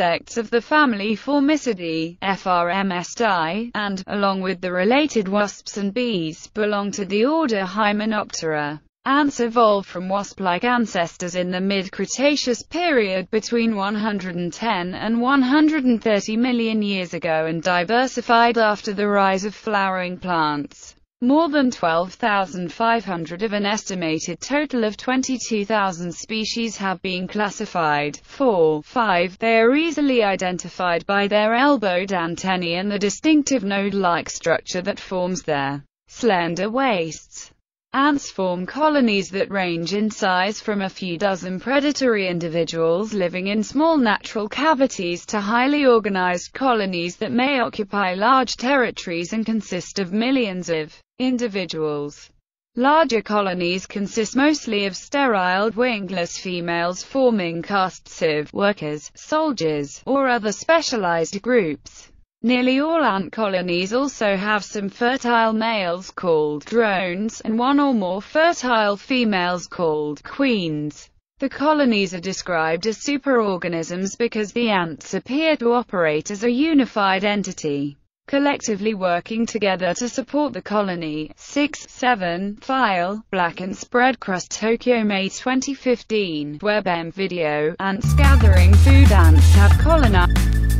insects of the family Formicidae, FRMSDI, and, along with the related wasps and bees, belong to the order Hymenoptera. Ants evolved from wasp-like ancestors in the mid-Cretaceous period between 110 and 130 million years ago and diversified after the rise of flowering plants. More than 12,500 of an estimated total of 22,000 species have been classified. 4. 5. They are easily identified by their elbowed antennae and the distinctive node-like structure that forms their slender waists. Ants form colonies that range in size from a few dozen predatory individuals living in small natural cavities to highly organized colonies that may occupy large territories and consist of millions of individuals. Larger colonies consist mostly of sterile, wingless females forming castes of workers, soldiers, or other specialized groups. Nearly all ant colonies also have some fertile males called drones, and one or more fertile females called queens. The colonies are described as superorganisms because the ants appear to operate as a unified entity, collectively working together to support the colony. 6. 7. File, Black and Spread Crust Tokyo May 2015 WebM video, Ants gathering food Ants have colonized